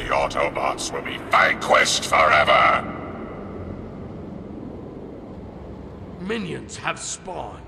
the Autobots will be vanquished forever! Minions have spawned.